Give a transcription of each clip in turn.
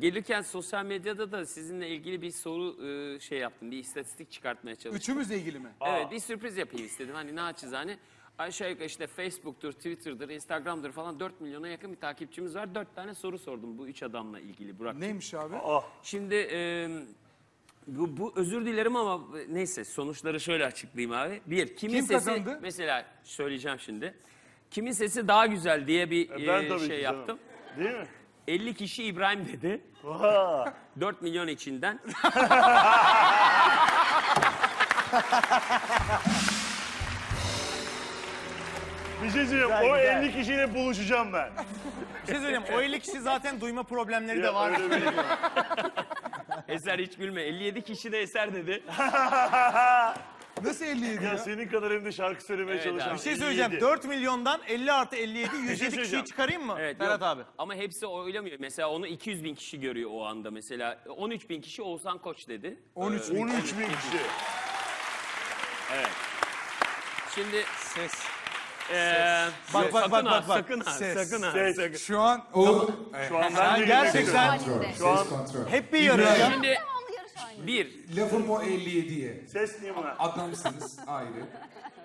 gelirken sosyal medyada da sizinle ilgili bir soru e, şey yaptım. Bir istatistik çıkartmaya çalıştım. Üçümüzle ilgili mi? Evet bir sürpriz yapayım istedim. Hani naçizane aşağı yukarı işte Facebook'tur, Twitter'dır, Instagram'dır falan 4 milyona yakın bir takipçimiz var. 4 tane soru sordum bu üç adamla ilgili Burak. Neymiş abi? Şimdi e, bu, bu özür dilerim ama neyse sonuçları şöyle açıklayayım abi. Bir, kimin Kim sesi kazandı? mesela söyleyeceğim şimdi. Kimin sesi daha güzel diye bir E, Ben e, tabii şey ki canım. yaptım. Değil mi? 50 kişi İbrahim dedi. Vaa. 4 milyon içinden. Bir şey söyleyeyim. Güzel, o güzel. 50 kişiyle buluşacağım ben. Bir şey söyleyeyim. O 50 kişi zaten duyma problemleri de var. öyle bir- Eser hiç gülme. 57 kişi de Eser dedi. Nasıl 57 ya ya? senin kadar hem de şarkı söylemeye Evet çalışan. abi. Bir şey söyleyeceğim. 57. 4 milyondan 50 artı 57 107 kişiyi söyleyeceğim. çıkarayım mı? Evet, Ferhat yok. abi. Ama hepsi oylamıyor. Mesela onu 200 bin kişi görüyor o anda mesela. 13 bin kişi Oğuzhan Koç dedi. 13 Ee, bin. 13 bin kişi. Evet. Şimdi Ses. eee Bak, bak, bak, ha, bak, bak. sakın ha, Ses. sakın ha, Ses. sakın. Şu an o... Şu an ben de gerçekten Şu an hep bir yarış ya. Şimdi. Bir, Lafım o 57'ye. ses niye buna? Adamsınız ayrı.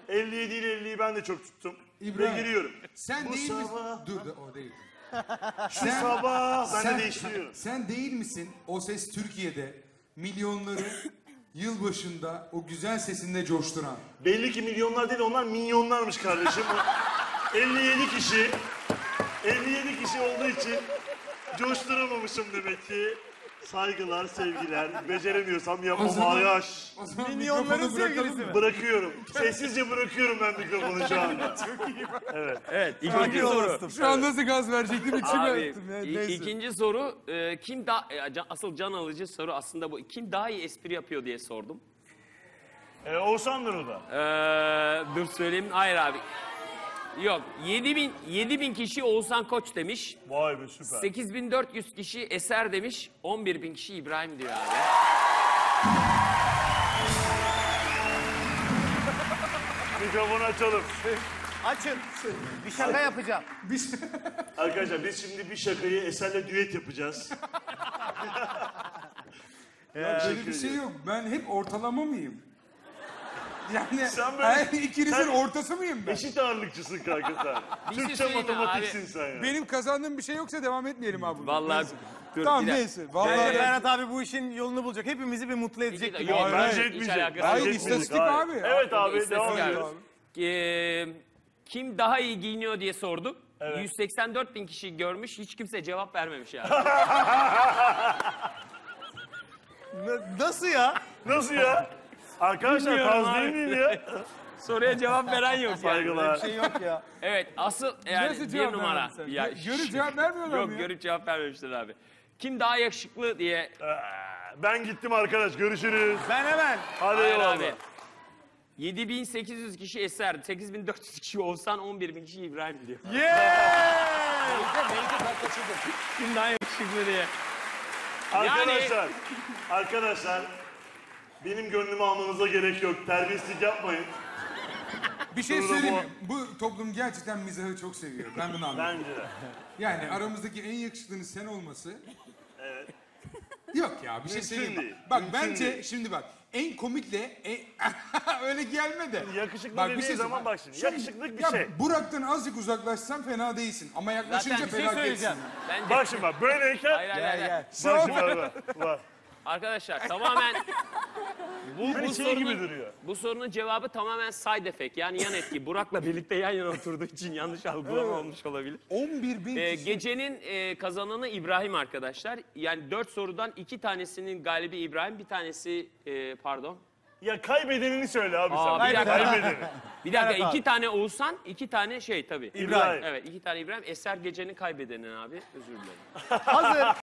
57 ile 50'yi ben de çok tuttum. İbrahim. Ve giriyorum. Sen Bu değil misin? sabah- Dur, dur o değil. Şu sabah ben de değiştiriyorum. Sen değil misin o ses Türkiye'de milyonları yılbaşında o güzel sesinde coşturan? Belli ki milyonlar değil onlar milyonlarmış kardeşim. 57 kişi 57 kişi olduğu için coşturamamışım demek ki. Saygılar, sevgiler. Beceremiyorsam zaman- ayaş. Bırakalım sevgilisi mi? Bırakıyorum. Sessizce bırakıyorum ben mikrofonu şu anda. evet ikinci Hangi soru. Şu an nasıl gaz verecektim içime Abi, attım ya. i- Neyse. ikinci soru e, kim daha e, can- asıl can alıcı soru aslında bu. Kim daha iyi espri yapıyor diye sordum. Ee, Oğuzhan'dır o da. Eee dur söyleyeyim. Hayır abi. Yok 7000 7000 kişi Oğuzhan Koç demiş. Vay be süper. 8400 kişi Eser demiş. 11000 kişi İbrahim diyor abi. Mikrofonu açalım. Açın. Bir şaka yapacağım. Biz... Arkadaşlar biz şimdi bir şakayı Eser'le düet yapacağız. Böyle bir şey yok. Ben hep ortalama mıyım? Yani Sen böyle- her ikinizin sen- ortası mıyım ben? Eşit ağırlıkçısın kanka sen. Bir şey Türkçe söyleyeyim matematiksin abi? sen ya. Benim kazandığım bir şey yoksa devam etmeyelim abi. Vallahi dur, Tamam bir dakika. neyse. Vallahi Bence. Ferhat abi bu işin yolunu bulacak. Hepimizi bir mutlu edecek. gibi. yok, Hayır, Bence hayır. etmeyecek. alakası Bence yok. Hayır, etmeyecek. istatistik Hayır. abi. Evet abi İstatistik devam abi. ediyoruz. Eee, kim daha iyi giyiniyor diye sorduk. Evet. 184 bin kişi görmüş. Hiç kimse cevap vermemiş yani. Na- Nasıl ya? Nasıl ya? Arkadaşlar Bilmiyorum kaz değil miyim ya? Soruya cevap veren yok yani. Saygılar. Bir şey yok ya. Evet asıl yani Nasıl bir cevap numara. vermedin sen? Ya, Gö- görüp cevap vermiyorlar Yok mı ya? görüp cevap vermemişler abi. Kim daha yakışıklı diye. Ee, Ben gittim arkadaş görüşürüz. Ben hemen. Hadi Hayır eyvallah. abi. 7800 kişi Eser, 8400 kişi Oğuzhan, 11000 kişi İbrahim diyor. Yeah! Kim daha yakışıklı diye. Arkadaşlar, arkadaşlar benim gönlümü almanıza gerek yok. Terbiyesizlik yapmayın. Bir şey söyleyeyim bu- mi? Bu toplum gerçekten mizahı çok seviyor. Ben bunu anladım. Bence de. Yani aramızdaki en yakışıklının sen olması... Evet. Yok ya bir şey Mümkün söyleyeyim. değil, Bak mümkün bence değil. şimdi bak en komikle en... öyle gelme de. Yakışıklı Bak, bir dediğin şey zaman bak şimdi. Yakışıklık bir ya, şey. Burak'tan azıcık uzaklaşsan fena değilsin. Ama yaklaşınca Zaten bir şey felaketsin. söyleyeceğim. Bence... Bak şimdi bak böyleyken Hayır hayır Gel hayır. gel. bak şimdi bak, bak, bak. Arkadaşlar tamamen bu, Hani bu, şey gibi sorunun, duruyor. bu sorunun cevabı tamamen side effect yani yan etki. Burak'la birlikte yan yana oturduğu için yanlış algılama olmuş olabilir. 11 bin Ee, kişi. gecenin e, kazananı İbrahim arkadaşlar. Yani dört sorudan iki tanesinin galibi İbrahim, bir tanesi e, pardon. Ya kaybedenini söyle abi Aa, sen. bir dakika. Kaybedeni. Bir dakika iki tane Oğuzhan, iki tane şey tabii. İbrahim. Evet iki tane İbrahim. Eser gecenin kaybedeni abi. Özür dilerim. Hazır.